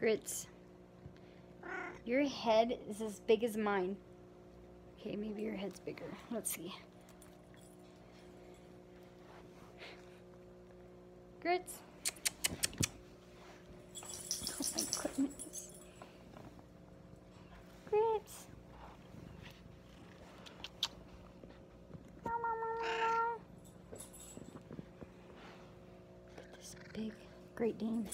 Gritz. Your head is as big as mine. Okay, maybe your head's bigger. Let's see. Gritz. Oh my goodness. Gritz. This big Great Dane.